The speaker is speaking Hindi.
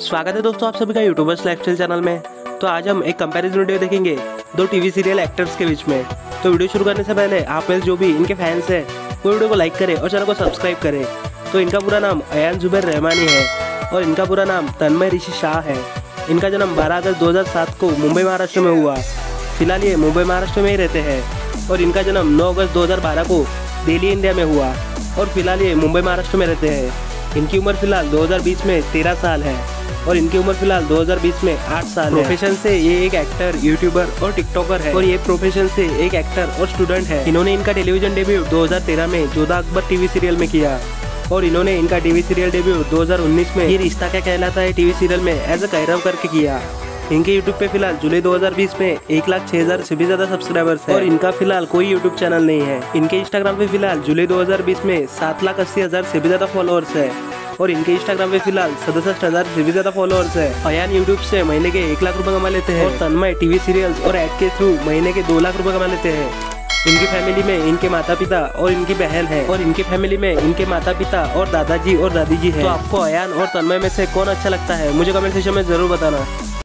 स्वागत है दोस्तों आप सभी का यूट्यूबर्स लाइफस्टाइल चैनल में। तो आज हम एक कंपैरिजन वीडियो देखेंगे, दो टीवी सीरियल एक्टर्स के बीच में। तो वीडियो शुरू करने से पहले आप में जो भी इनके फैंस हैं, वो वीडियो को लाइक करें और चैनल को सब्सक्राइब करें। तो इनका पूरा नाम अयान जुबैर रहमानी है और इनका पूरा नाम तन्मय ऋषि शाह है। इनका जन्म 12 अगस्त 2007 को मुंबई, महाराष्ट्र में हुआ। फ़िलहाल ये मुंबई, महाराष्ट्र में ही रहते हैं और इनका जन्म 9 अगस्त 2012 को दिल्ली, इंडिया में हुआ। और फ़िलहाल ये मुंबई, महाराष्ट्र में रहते हैं। इनकी उम्र फ़िलहाल 2020 में 13 साल है और इनकी उम्र फ़िलहाल 2020 में 8 साल है। प्रोफेशन से ये एक एक्टर यूट्यूबर और टिकटॉकर है। और ये प्रोफेशन से एक एक्टर और स्टूडेंट है। इन्होंने इनका टेलीविज़न डेब्यू 2013 में जोधा अकबर टीवी सीरियल में किया और इन्होंने इनका टीवी सीरियल डेब्यू 2019 में ये रिश्ता क्या कहलाता है टीवी सीरियल में? एज अ कैरव करके किया। इनके यूट्यूब पे फ़िलहाल जुलाई 2020 में एक लाख छह हज़ार से भी ज़्यादा सब्सक्राइबर्स है। और इनका फ़िलहाल कोई यूट्यूब चैनल नहीं है। इनके इंस्टाग्राम पे फ़िलहाल जुलाई 2020 में सात लाख अस्सी हज़ार से भी ज़्यादा फॉलोअर्स है। और इनके इंस्टाग्राम पे फ़िलहाल सड़सठ हज़ार से भी ज़्यादा फॉलोअर्स है। अयान यूट्यूब से महीने के एक लाख रुपए कमा लेते हैं। तन्मय टीवी सीरियल्स और एड के थ्रू महीने के दो लाख रुपए कमा लेते हैं। इनकी फैमिली में इनके माता पिता और इनकी बहन है। और इनकी फैमिली में इनके माता पिता और दादाजी और दादी जी है। तो आपको अयान और तन्मय में से कौन अच्छा लगता है, मुझे कमेंट सेक्शन में ज़रूर बताना।